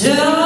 자